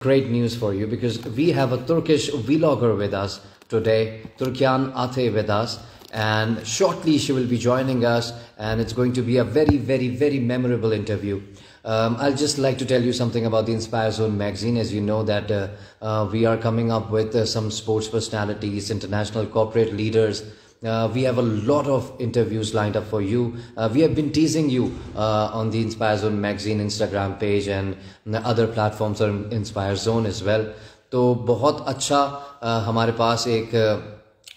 great news for you because we have a Turkish vlogger with us today, Turkyan Ate with us. And shortly she will be joining us, and it's going to be a very, very, very memorable interview. Um, I'll just like to tell you something about the Inspire Zone magazine. As you know, that uh, uh, we are coming up with uh, some sports personalities, international corporate leaders, uh, we have a lot of interviews lined up for you. Uh, we have been teasing you uh, on the Inspire Zone magazine Instagram page and other platforms on Inspire Zone as well. तो बहुत अच्छा uh, हमारे पास एक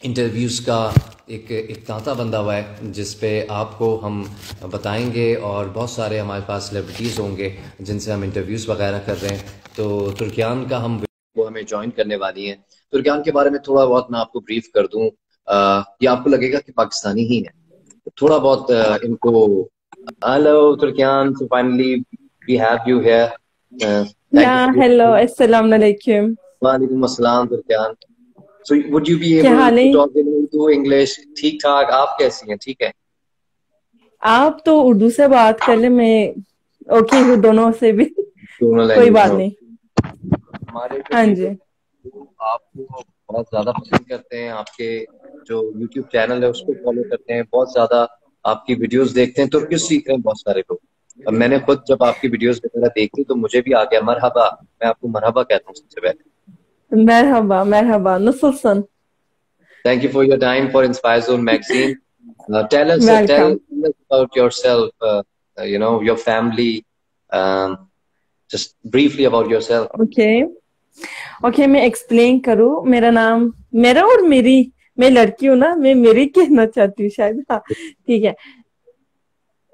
interviews uh, का एक एक तांता बंदा हुआ है जिस पे आपको हम बताएँगे और बहुत सारे हमारे पास सेलिब्रिटीज़ होंगे जिनसे हम इंटरव्यूज़ वगैरह कर रहे हैं तो तुर्कियान का हम वो हमें ज्वाइन करने वाली हैं तुर्कियान के बारे में थोड़ा बहुत मैं आपको ब्रीफ कर दूँ ये आपको लगेगा कि पाकिस्तानी ही है। थोड़ा बहुत इनको hello तुर्कियान so finally we have you here hello अस्सलाम वालेकुम वालेकुम अस्सलाम तुर्कियान। So would you be able to talk in Urdu English ठीक ठाक आप कैसी हैं? ठीक है? आप तो उर्दू से बात कर ले मैं ओके हूँ दोनों से भी। दोनों कोई बात नहीं। हमारे हाँ जी। आपको बहुत ज़्यादा पसंद करते हैं आपके जो यूट्यूब चैनल है उसको फॉलो करते हैं बहुत ज़्यादा आपकी वीडियोस देखते हैं तो किस सीख रहे हैं बहुत सारे लोग अब मैंने खुद जब आपकी वीडियोस वगैरह देखी तो मुझे भी आ गया मरहबा मैं आपको मरहबा कहता हूँ सबसे पहले मरहबा मरहबा नुसुल्सन Thank you for your time for Inspire Zone magazine. Uh, tell us, uh, tell, tell us about yourself. Uh, uh, you know your family. Um, just briefly about yourself. Okay. Okay मैं explain करूँ मेरा नाम मेरा और मेरी मैं लड़की हूँ ना, मैं मेरी कहना चाहती हूँ शायद। हाँ ठीक है।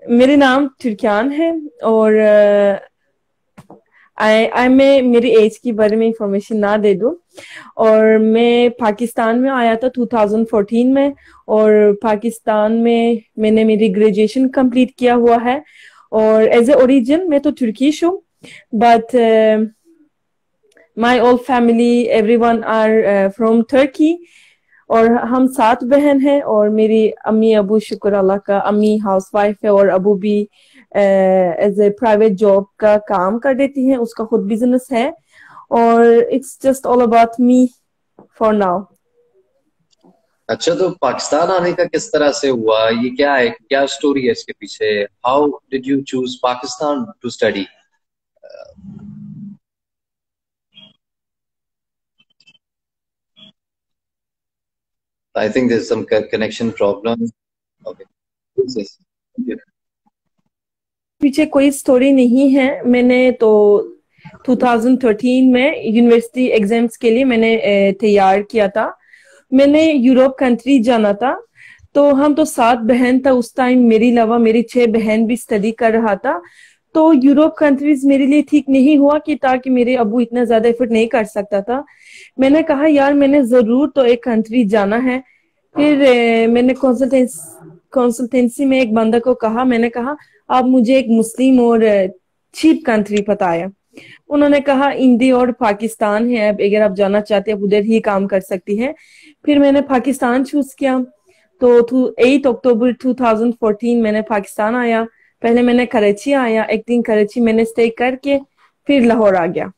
मेरे नाम तुर्कियान है और आई आई, मैं मेरी एज के बारे में इंफॉर्मेशन ना दे दूँ। और मैं पाकिस्तान में आया था 2014 में और पाकिस्तान में मैंने मेरी ग्रेजुएशन कंप्लीट किया हुआ है। और एज ए ओरिजिन मैं तो तुर्किश हूँ but my all family every one are from Turkey और हम सात बहन हैं और मेरी अम्मी अबू, शुक्र अल्लाह का अम्मी हाउस वाइफ है और अबू भी एज ए प्राइवेट जॉब का काम कर देती हैं, उसका खुद बिज़नेस है और it's just all about me for now अच्छा तो पाकिस्तान आने का किस तरह से हुआ? ये क्या है, क्या स्टोरी है इसके पीछे? How did you choose Pakistan to study I think there's some connection problem. Okay. Yes. पीछे कोई स्टोरी नहीं है मैंने तो 2013 में यूनिवर्सिटी एग्ज़ाम्स के लिए मैंने तैयार किया था मैंने यूरोप कंट्री जाना था तो हम तो सात बहन था उस टाइम मेरी अलावा मेरी छह बहन भी स्टडी कर रहा था तो यूरोप कंट्रीज़ मेरे लिए ठीक नहीं हुआ कि ताकि मेरे अबू इतना ज़्यादा एफर्ट नहीं कर सकता था मैंने कहा यार मैंने ज़रूर तो एक कंट्री जाना है। फिर मैंने कंसल्टेंसी में एक बंदा को कहा मैंने कहा आप मुझे एक मुस्लिम और चीप कंट्री बताया। उन्होंने कहा इंडिया और पाकिस्तान है अब अगर आप जाना चाहते हैं उधर ही काम कर सकती हैं। फिर मैंने पाकिस्तान चूज़ किया। तो एट अक्टूबर 2014 मैंने पाकिस्तान आया। पहले मैंने कराची आया। एक दिन कराची मैंने स्टे करके फिर लाहौर आ गया।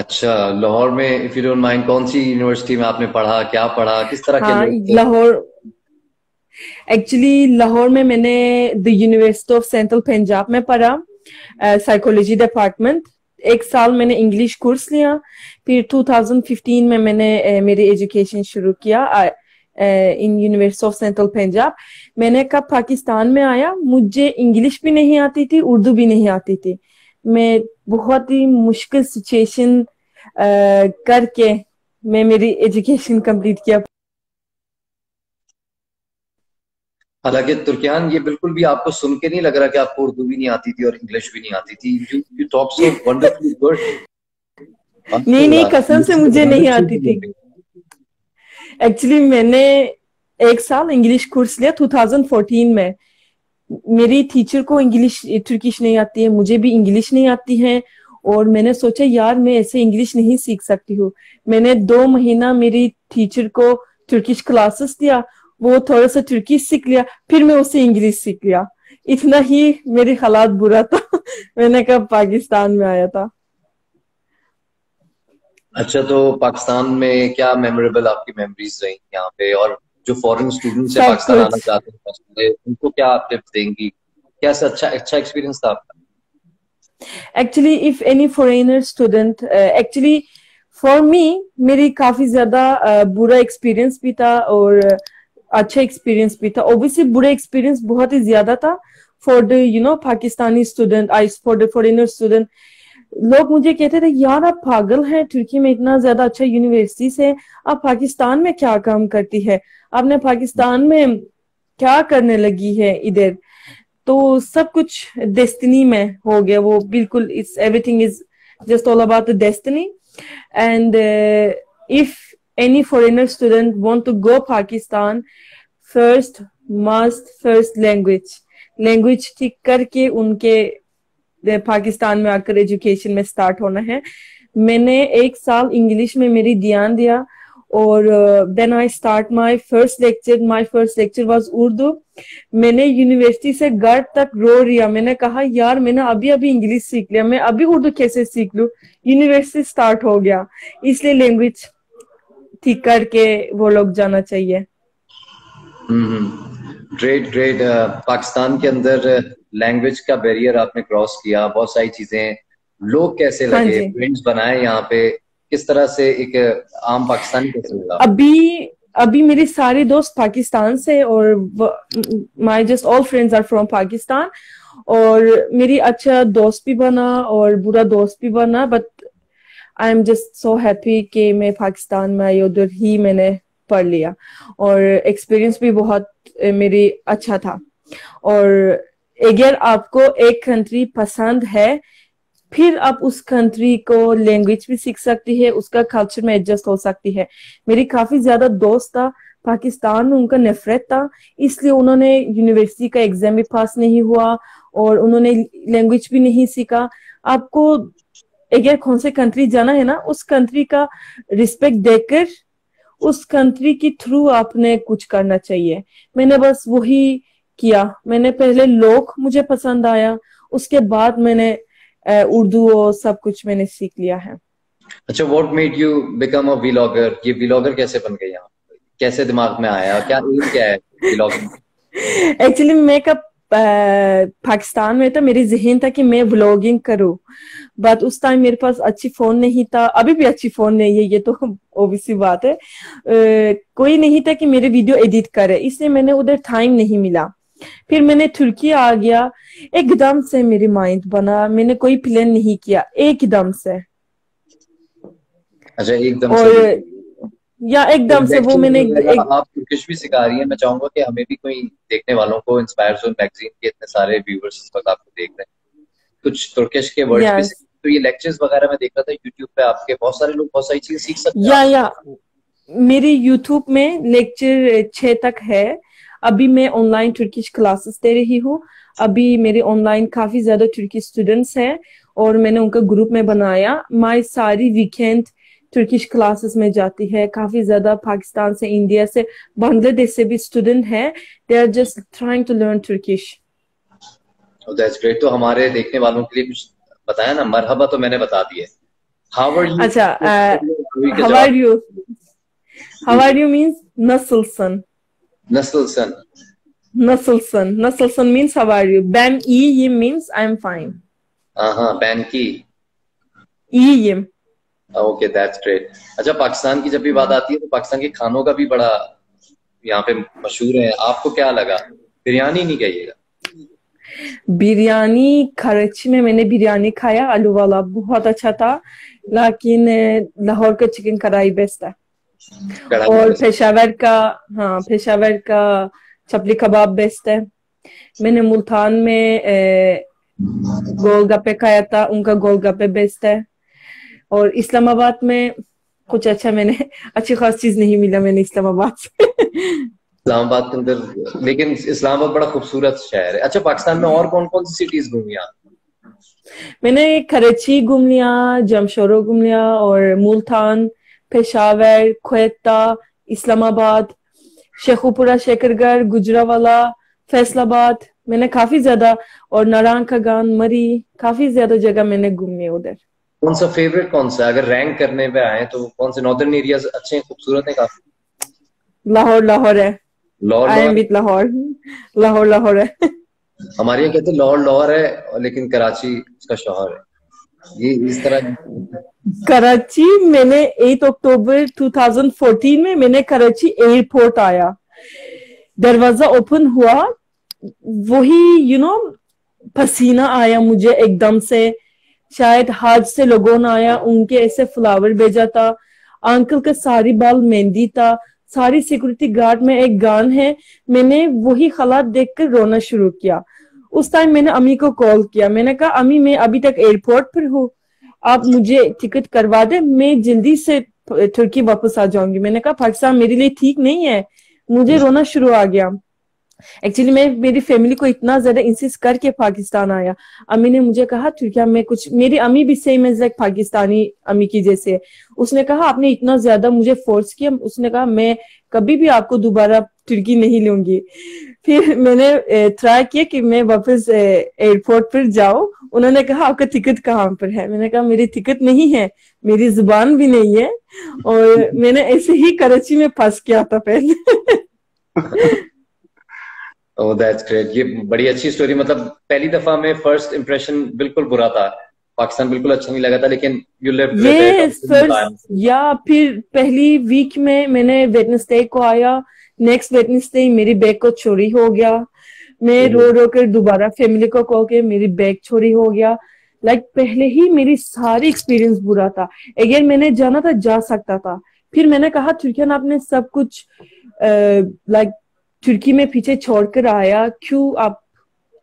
अच्छा लाहौर में इफ़ यू डोंट माइंड कौन सी यूनिवर्सिटी में आपने पढ़ा क्या पढ़ा किस तरह हाँ, के लाहौर एक्चुअली लाहौर में मैंने the university of central Punjab में पढ़ा साइकोलॉजी uh, डिपार्टमेंट एक साल मैंने इंग्लिश कोर्स लिया फिर 2015 में मैंने uh, मेरी एजुकेशन शुरू किया in university of central Punjab मैंने कब पाकिस्तान में आया मुझे इंग्लिश भी नहीं आती थी उर्दू भी नहीं आती थी। मैं बहुत ही मुश्किल सिचुएशन करके मैं मेरी एजुकेशन कंप्लीट किया। हालाँकि तुर्कियान ये बिल्कुल भी आपको सुन के नहीं लग रहा कि आपको उर्दू भी नहीं आती थी और इंग्लिश भी नहीं आती थी। You you talk so wonderfully good नहीं नहीं कसम से मुझे नहीं आती थी। एक्चुअली मैंने एक साल इंग्लिश कोर्स लिया 2014 में। मेरी टीचर को इंग्लिश तुर्किश नहीं आती है, मुझे भी इंग्लिश नहीं आती है, और मैंने सोचा, यार, मैं ऐसे इंग्लिश नहीं सीख सकती हूँ। मैंने दो महीना मेरी टीचर को तुर्किश क्लासेस दिया, वो थोड़ा सा तुर्की सीख लिया, फिर मैं उससे इंग्लिश सीख लिया। इतना ही मेरे हालात बुरा था। मैंने कब पाकिस्तान में आया था। अच्छा तो पाकिस्तान में क्या मेमोरेबल आपकी मेमोरीज रही यहाँ पे? और जो फॉरेन स्टूडेंट्स है पाकिस्तान आना चाहते हैं उनको क्या आप टिप्स देंगी? कैसा अच्छा अच्छा एक्सपीरियंस था आपका? Actually if any foreigner student actually for me मेरी काफ़ी ज़्यादा uh, बुरा एक्सपीरियंस भी था और अच्छा एक्सपीरियंस भी था। ओबियसली बुरा एक्सपीरियंस बहुत ही ज़्यादा था for the you know Pakistani student I for the foreigner student लोग मुझे कहते थे यार आप पागल हैं तुर्की में इतना ज़्यादा अच्छा यूनिवर्सिटीज है आप पाकिस्तान में क्या काम करती है? आपने पाकिस्तान में क्या करने लगी है इधर? तो सब कुछ डेस्टिनी में हो गया वो बिल्कुल it's everything is just all about the destiny and if any foreigner student want to go Pakistan, first must first language. Language ठीक करके उनके पाकिस्तान में आकर एजुकेशन में स्टार्ट होना है। मैंने एक साल इंग्लिश में मेरी ध्यान दिया। और then I start my first lecture my first lecture was Urdu मैंने यूनिवर्सिटी से घर तक रो रिया। मैंने कहा यार मैंने अभी अभी इंग्लिश सीख लिया। मैं अभी उर्दू कैसे सीख लू? यूनिवर्सिटी स्टार्ट हो गया। इसलिए लैंग्वेज ठीक करके वो लोग जाना चाहिए। ग्रेट ग्रेट पाकिस्तान के अंदर लैंग्वेज का बैरियर आपने क्रॉस किया। बहुत सारी चीज़ें लोग कैसे हाँ लगे? फ्रेंड्स बनाए यहाँ पे। किस तरह से एक आम पाकिस्तानी कैसे लगा अभी अभी मेरे सारे दोस्त पाकिस्तान से और my just all friends are from Pakistan और मेरी अच्छा दोस्त भी बना और बुरा दोस्त भी बना but I am just so happy कि मैं पाकिस्तान में आई उधर ही मैंने पढ़ लिया और एक्सपीरियंस भी बहुत मेरी अच्छा था। और अगर आपको एक कंट्री पसंद है फिर आप उस कंट्री को लैंग्वेज भी सीख सकती है, उसका कल्चर में एडजस्ट हो सकती है। मेरी काफ़ी ज़्यादा दोस्त था, पाकिस्तान में उनका नफरत था, इसलिए उन्होंने यूनिवर्सिटी का एग्ज़ाम भी पास नहीं हुआ और उन्होंने लैंग्वेज भी नहीं सीखा। आपको अगर कौन से कंट्री जाना है ना, उस कंट्री का रिस्पेक्ट देकर, उस कंट्री के थ्रू आपने कुछ करना चाहिए। मैंने बस वही किया। मैंने पहले लोग मुझे पसंद आया, उसके बाद मैंने उर्दू और सब कुछ मैंने सीख लिया है। अच्छा what made you become a vlogger ये व्लॉगर कैसे बन गई यहाँ? कैसे दिमाग में आया? क्या एम क्या है व्लॉगिंग एक्चुअली मेकअप पाकिस्तान में तो मेरी जहन था कि मैं व्लॉगिंग करूँ। बट उस टाइम मेरे पास अच्छी फ़ोन नहीं था। अभी भी अच्छी फ़ोन नहीं है ये तो ओबियसली बात है। आ, कोई नहीं था कि मेरे वीडियो एडिट करे। इसलिए मैंने उधर टाइम नहीं मिला। फिर मैंने तुर्की आ गया। एकदम से मेरी माइंड बना। मैंने कोई प्लान नहीं किया। एकदम से। अच्छा एकदम और से या एकदम से वो मैंने एक... आप तुर्किश भी सिखा रही हैं। मैं चाहूँगा कि हमें भी कोई देखने वालों को इंस्पायर जोन मैगजीन के इतने सारे व्यूअर्स इस वक्त आपको देख रहे हैं। कुछ तुर्किश के वर्ड्स yes. भी तो ये लेक्चर्स वगैरह में देख रहा था यूट्यूब पे आपके बहुत सारे लोग बहुत सारी चीज़ें सीख सकते हैं। या या। मेरे यूट्यूब में लेक्चर छह तक है। अभी मैं ऑनलाइन तुर्किश क्लासेस दे रही हूँ। अभी मेरे ऑनलाइन काफ़ी ज़्यादा तुर्की स्टूडेंट्स हैं और मैंने उनका ग्रुप में बनाया। माई सारी वीकेंड तुर्किश क्लासेस में जाती है। काफ़ी ज़्यादा पाकिस्तान से इंडिया से बांग्लादेश से भी स्टूडेंट है। They are just trying to learn great तो हमारे देखने वालों के लिए कुछ बताया ना? मरहबा तो मैंने बता दिया। हाउ आर यू अच्छा how are you how are you means नस्ल सन। सन मींस हाउ आर यू बैन ई ये मींस आई एम फाइन हाँ हाँ बैन की ई ये ओके दैट्स ग्रेट अच्छा पाकिस्तान की जब भी बात आती है तो पाकिस्तान के खानों का भी बड़ा यहाँ पे मशहूर है। आपको क्या लगा? बिरयानी नहीं कहिएगा। बिरयानी कराची में मैंने बिरयानी खाया आलू वाला बहुत अच्छा था लेकिन लाहौर का चिकन कढ़ाई बेस्ट है। और पेशावर का हाँ पेशावर का चपली कबाब बेस्ट है। मैंने मुल्तान में गोलगप्पे खाया था उनका गोलगप्पे बेस्ट है। और इस्लामाबाद में कुछ अच्छा मैंने अच्छी खास चीज़ नहीं मिला मैंने इस्लामाबाद से। इस्लामाबाद के अंदर लेकिन इस्लामाबाद बड़ा खूबसूरत शहर है। अच्छा पाकिस्तान में और कौन कौन सी सिटीज़ घूमी आप मैंने कराची घूम लिया जमशोरो घूम लिया और मुल्तान। पेशावर क्वेता इस्लामाबाद शेखुपुरा शेखरगढ़ गुजरावाला फैसलाबाद मैंने काफ़ी ज़्यादा और नारायण गान मरी काफ़ी ज़्यादा जगह मैंने घूमी उधर। कौन सा फेवरेट कौन सा अगर रैंक करने पे आए तो कौन से नॉर्दर्न एरियाज़ अच्छे हैं खूबसूरत है काफ़ी? लाहौर लाहौर है। Lahore I am with Lahore. Lahore Lahore है। हमारे यहाँ कहते लाहौर लाहौर है लेकिन कराची उसका शोहर है। ये इस तरह कराची, मैंने 8 अक्टूबर 2014 में मैंने कराची एयरपोर्ट आया। दरवाज़ा ओपन हुआ, वही यू नो पसीना आया मुझे एकदम से। शायद हाथ से लोगों ने आया, उनके ऐसे फ्लावर भेजा था। अंकल का सारी बाल मेहंदी था। सारी सिक्योरिटी गार्ड में एक गान है। मैंने वही हालात देखकर रोना शुरू किया। उस टाइम मैंने अम्मी को कॉल किया। मैंने कहा अम्मी मैं अभी तक एयरपोर्ट पर हूँ। आप मुझे टिकट करवा दे। मैं जल्दी से तुर्की वापस आ जाऊँगी। मैंने कहा पाकिस्तान मेरे लिए ठीक नहीं है। मुझे रोना शुरू आ गया। एक्चुअली मैं मेरी फैमिली को इतना ज़्यादा इंसिस्ट करके पाकिस्तान आया। अम्मी ने मुझे कहा तुर्किया में कुछ मेरी अम्मी भी सेम एज लाइक पाकिस्तानी अम्मी की जैसे उसने कहा आपने इतना ज़्यादा मुझे फोर्स किया। उसने कहा मैं कभी भी आपको दोबारा तुर्की नहीं लूँगी। फिर मैंने ट्राई किया कि मैं वापस एयरपोर्ट पर जाऊँ। उन्होंने कहा आपका टिकट कहाँ पर है? मैंने कहा मेरी टिकट नहीं है मेरी ज़ुबान भी नहीं है। और मैंने ऐसे ही कराची में फंस किया था पहले। ओह दैट्स ग्रेट ये बड़ी अच्छी स्टोरी मतलब पहली दफ़ा में फ़र्स्ट इंप्रेशन बिल्कुल बुरा था। पाकिस्तान बिल्कुल अच्छा नहीं लगा था लेकिन यू फ़र्स्ट या फिर पहली वीक में मैंने वेडनेसडे को आया। नेक्स्ट वेडनेसडे मेरी बैग को चोरी हो गया। मैं रो रो कर दोबारा फैमिली को कह के मेरी बैग चोरी हो गया। लाइक like, पहले ही मेरी सारी एक्सपीरियंस बुरा था। अगेन मैंने जाना था जा सकता था। फिर मैंने कहा तुर्कियन आपने सब कुछ लाइक तुर्की में पीछे छोड़कर आया। क्यों आप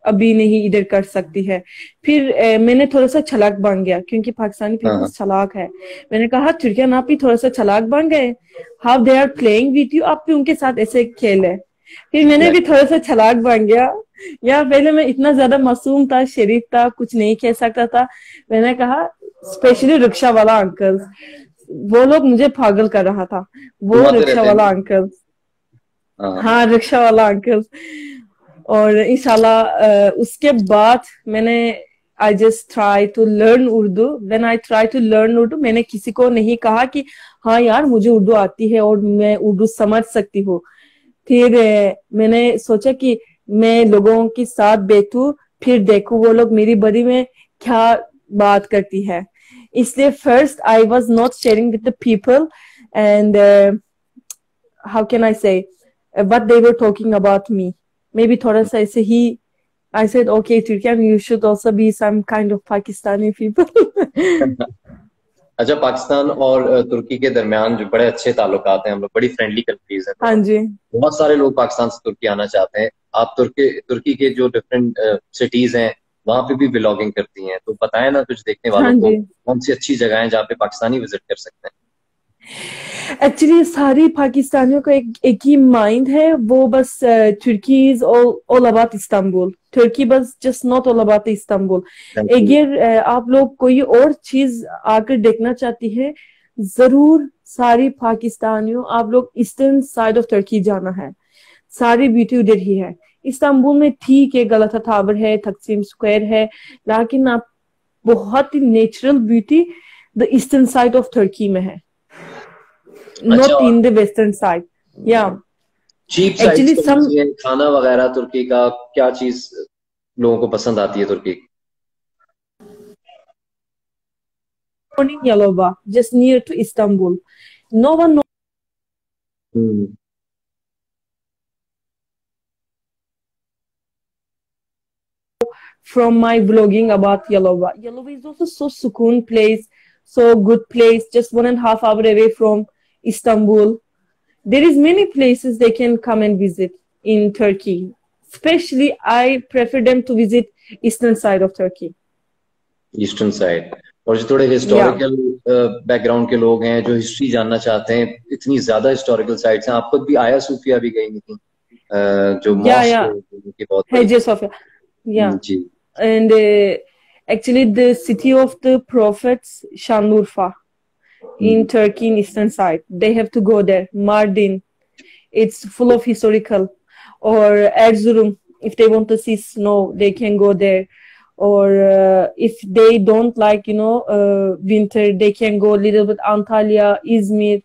अभी नहीं इधर कर सकती है। फिर ए, मैंने थोड़ा सा छलाक बन गया क्योंकि पाकिस्तानी पीपल छलाक है। मैंने कहा तुर्कियन आप भी थोड़ा सा छलाक बन गए। How they are playing with you आप भी उनके साथ ऐसे खेले फिर मैंने भी थोड़ा सा छलाक बन गया। या पहले मैं इतना ज़्यादा मासूम था शरीफ था कुछ नहीं कह सकता था। मैंने कहा स्पेशली रिक्शा वाला अंकल वो लोग मुझे पागल कर रहा था। वो रिक्शा वाला अंकल हाँ।, हाँ रिक्शा वाला अंकल और इंशाल्लाह उसके बाद मैंने I just try to learn Urdu when I try to learn Urdu मैंने किसी को नहीं कहा कि हाँ यार, मुझे उर्दू आती है और मैं उर्दू समझ सकती हूँ. फिर मैंने सोचा कि मैं लोगों के साथ बैठू, फिर देखू वो लोग मेरी बड़ी में क्या बात करती है। इसलिए first I was not sharing with the people and how can I say what they were talking about me. Maybe थोड़ा सा ऐसे ही I said, okay, Turkian, you should also be some kind of Pakistani people. अच्छा पाकिस्तान और तुर्की के दरमियान जो बड़े अच्छे ताल्लुकात हैं हम लोग बड़ी फ्रेंडली कंट्रीज़ हैं। हाँ जी। बहुत सारे लोग पाकिस्तान से तुर्की आना चाहते हैं। आप तुर्की तुर्की के जो डिफरेंट सिटीज़ हैं वहाँ पे भी ब्लॉगिंग करती हैं। तो बताएँ ना कुछ देखने वालों हाँ को कौन सी अच्छी जगह है जहाँ पे पाकिस्तानी विज़िट कर सकते हैं? एक्चुअली सारी पाकिस्तानियों का एक एक ही माइंड है वो बस Turkey is all about Istanbul Turkey बस just not all about Istanbul अगर आप लोग कोई और चीज़ आकर देखना चाहती है ज़रूर सारी पाकिस्तानियों आप लोग ईस्टर्न साइड ऑफ़ तुर्की जाना है। सारी ब्यूटी उधर ही है। इस्तांबुल में ठीक है गलता टावर है तकसीम स्क्वायर है लेकिन आप बहुत ही natural beauty the eastern side of Turkey में है। not in the western side yeah cheap actually some khana वगैरह तुर्की का क्या चीज लोगों को पसंद आती है तुर्की in Yalova, just near to Istanbul. No one knows. Hmm. From my blogging about Yalova. Yalova is also so sukun place, so good place, just one and a half hour away from Istanbul. There is many places they can come and visit in Turkey. Especially, I prefer them to visit eastern side of Turkey. Eastern side. और जो थोड़े historical background uh, के लोग हैं जो history जानना चाहते हैं इतनी ज्यादा हिस्टोरिकल साइट्स हैं आप खुद भी आया सूफिया भी गई थी uh, जो या या बहुत सोफिया या जी and actually the city of the prophets Sanliurfa in Turkey in eastern side. They have to go there. Mardin, it's full of historical. Or Erzurum, if they want to see snow, they can go there. or uh, if they don't like you know uh, winter they can go a little bit antalya izmir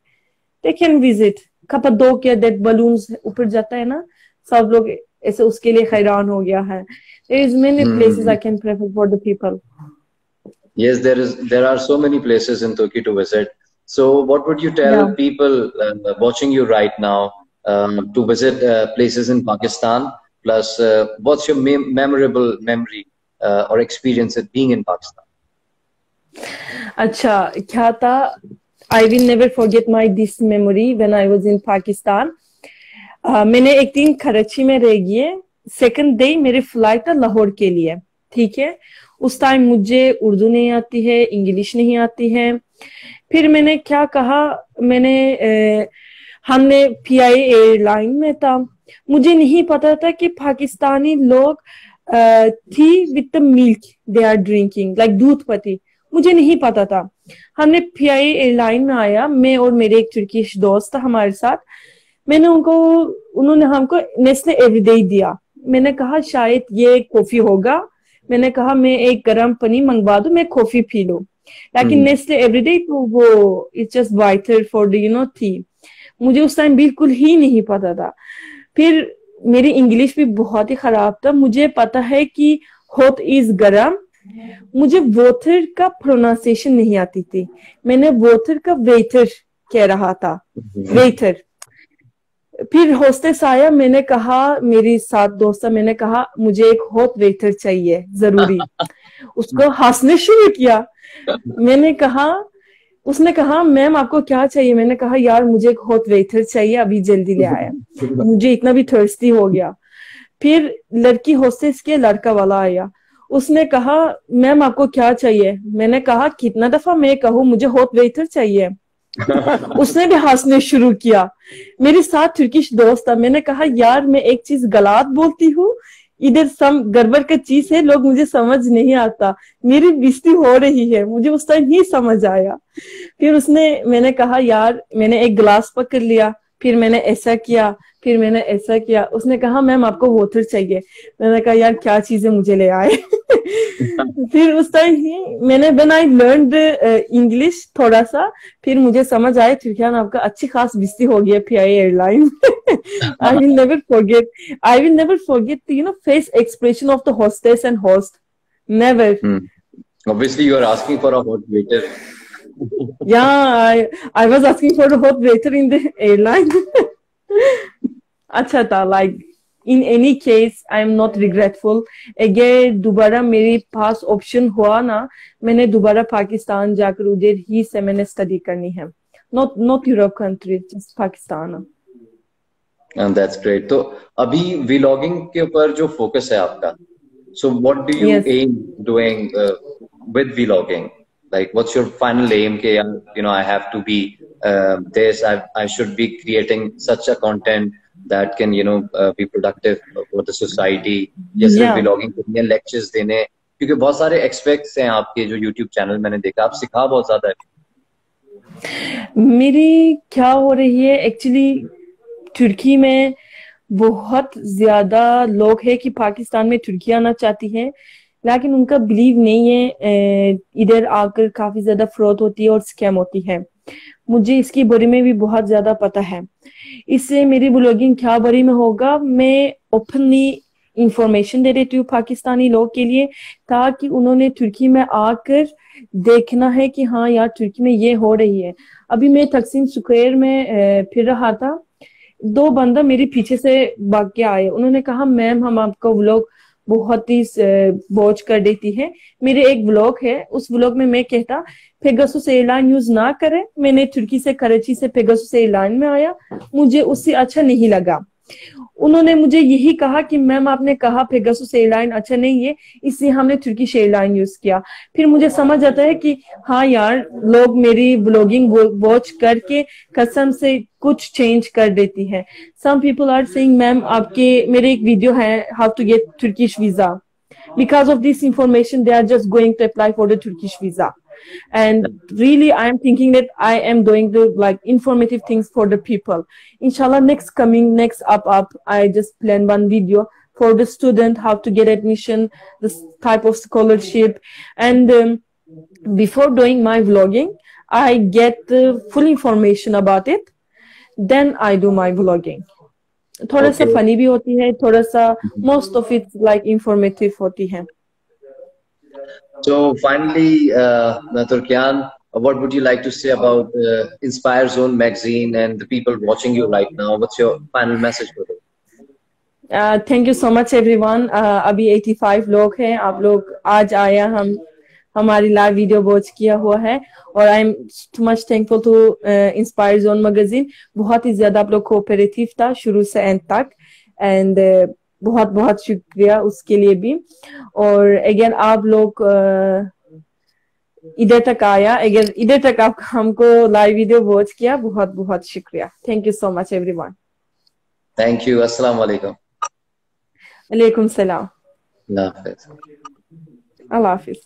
they can visit Cappadocia that balloons ऊपर जाता है ना सब लोग ऐसे उसके लिए हैरान हो गया है there is many Hmm. places i can prefer for the people Yes, there is. There are so many places in Turkey to visit. So, what would you tell Yeah. people uh, watching you right now um, to visit uh, places in Pakistan? Plus, uh, what's your mem- memorable memory uh, or experience at being in Pakistan? अच्छा क्या था I will never forget my this memory when I was in Pakistan Uh, मैंने एक दिन कराची में रह गई second day मेरी फ्लाइट था लाहौर के लिए ठीक है उस टाइम मुझे उर्दू नहीं आती है इंग्लिश नहीं आती है। फिर मैंने क्या कहा? मैंने अ, हमने पीआई एयरलाइन में था। मुझे नहीं पता था कि पाकिस्तानी लोग tea with milk they are drinking like दूध पति मुझे नहीं पता था। हमने पी पीआई एयरलाइन में आया मैं और मेरे एक तुर्किश दोस्त था हमारे साथ। मैंने उनको उन्होंने हमको नेस्ले एवरीडे दिया। मैंने कहा शायद ये कॉफ़ी होगा। मैंने कहा मैं एक गर्म पनी मंगवा दूँ मैं कॉफ़ी पी लूँ. लेकिन हम्म। नेस्ले एवरीडे तो वो it's just whiter for the you know थी मुझे उस टाइम बिल्कुल ही नहीं पता था। फिर मेरी इंग्लिश भी बहुत ही खराब था। मुझे पता है कि हॉट इज़ गरम मुझे वोथर का प्रोनाउंसिएशन नहीं आती थी। मैंने वोथर का वेथर कह रहा था। वेटर फिर होस्टेस आया मैंने कहा मेरी साथ दोस्त मैंने कहा मुझे एक हॉट वेटर चाहिए ज़रूरी. उसको हंसने शुरू किया। मैंने कहा उसने कहा मैम आपको क्या चाहिए? मैंने कहा यार मुझे एक हॉट वेटर चाहिए अभी जल्दी ले आया। मुझे इतना भी थर्स्टी हो गया। फिर लड़की होस्टेस के लड़का वाला आया। उसने कहा मैम आपको क्या चाहिए? मैंने कहा कितना दफ़ा मैं कहूँ मुझे हॉट वेटर चाहिए। उसने भी हंसने शुरू किया। मेरे साथ तुर्किश दोस्त था। मैंने कहा, यार, मैं एक चीज़ गलत बोलती हूँ। इधर सम, गड़बड़ का चीज़ है, लोग मुझे समझ नहीं आता। मेरी बिस्ती हो रही है। मुझे उस टाइम ही समझ आया। फिर उसने, मैंने कहा, यार, मैंने एक गिलास पकड़ लिया। फिर मैंने ऐसा किया फिर मैंने ऐसा किया। उसने कहा मैम आपको वोटर चाहिए। मैंने कहा यार क्या चीज़ें मुझे ले आए? फिर उस टाइम ही मैंने व्हेन आई लर्न इंग्लिश थोड़ा सा फिर मुझे समझ आया तुर्कियान आपका अच्छी खास बिस्ती हो गई P I airline I will never forget I will never forget you know face expression of the hostess and host never. Obviously, you are asking for a hot waiter. Yeah i i was asking for a hot waiter in the airline अच्छा था like in any case i am not regretful अगर दोबारा मेरे पास option हुआ ना मैंने दोबारा पाकिस्तान जाकर उधर ही से मैंने स्टडी करनी है not not Europe country just Pakistan And that's great. तो अभी vlogging के ऊपर जो focus है आपका, so what do you Yes. aim doing uh, with vlogging? Like, what's your final aim? कि you know, I have to be uh, this. I I should be creating such a content that can you know uh, be productive for the society. सिर्फ़ Yeah. vlogging करनी है, lectures देने, क्योंकि बहुत सारे aspects हैं आपके जो YouTube channel मैंने देखा, आप सिखा बहुत ज़्यादा है. मेरी क्या हो रही है एक्चुअली तुर्की में बहुत ज़्यादा लोग हैं कि पाकिस्तान में तुर्की आना चाहती हैं लेकिन उनका बिलीव नहीं है इधर आकर काफ़ी ज़्यादा फ्रॉड होती है और स्कैम होती है। मुझे इसके बारे में भी बहुत ज़्यादा पता है। इससे मेरी ब्लॉगिंग क्या बारे में होगा? मैं ओपनली इंफॉर्मेशन दे देती हूँ पाकिस्तानी लोग के लिए, ताकि उन्होंने तुर्की में आकर देखना है कि हाँ यार तुर्की में ये हो रही है। अभी मैं तकसीम स्क्वायर में फिर रहा था। दो बंदा मेरे पीछे से भाग के आए। उन्होंने कहा, मैम, हम आपको व्लॉग बहुत ही बोझ कर देती है। मेरे एक ब्लॉग है, उस ब्लॉग में मैं कहता, पेगासुस एयरलाइन यूज़ ना करें। मैंने तुर्की से, कराची से पेगासुस एयरलाइन में आया। मुझे उससे अच्छा नहीं लगा। उन्होंने मुझे यही कहा कि, मैम, आपने कहा पेगासुस एयरलाइन अच्छा नहीं है, इसलिए हमने तुर्किश एयरलाइन यूज़ किया। फिर मुझे समझ आता है कि हाँ यार, लोग मेरी ब्लॉगिंग वॉच करके कसम से कुछ चेंज कर देती है। Some people are saying ma'am, आपके, मेरे एक वीडियो है how to get Turkish visa because of this information they are just going to apply for the turkish visa and really i am thinking that i am doing the like informative things for the people inshallah next coming next up up i just plan one video for the student, how to get admission, this type of scholarship. And um, before doing my vlogging, I get the full information about it. Then I do my vlogging. थोड़ा सा Okay. Funny भी होती है थोड़ा सा most of it like informative होती है So finally, uh, Turkyan, what would you like to say about uh, Inspire Zone magazine and the people watching you right now? What's your final message for them? Uh, thank you so much everyone अभी 85 लोग हैं आप लोग आज आया हम हमारी live video watch किया हुआ है और I am much thankful to inspire zone magazine बहुत ही ज़्यादा आप लोग कोऑपरेटिव था शुरू से एंड तक एंड बहुत बहुत शुक्रिया उसके लिए भी। और अगेन आप लोग इधर तक आया। अगेन इधर तक आप हमको लाइव वीडियो वॉच किया। बहुत बहुत शुक्रिया। Thank you so much everyone thank you अस्सलाम वालेकुम वालेकुम सलाम अल्लाह हाफिज अल्लाह हाफिज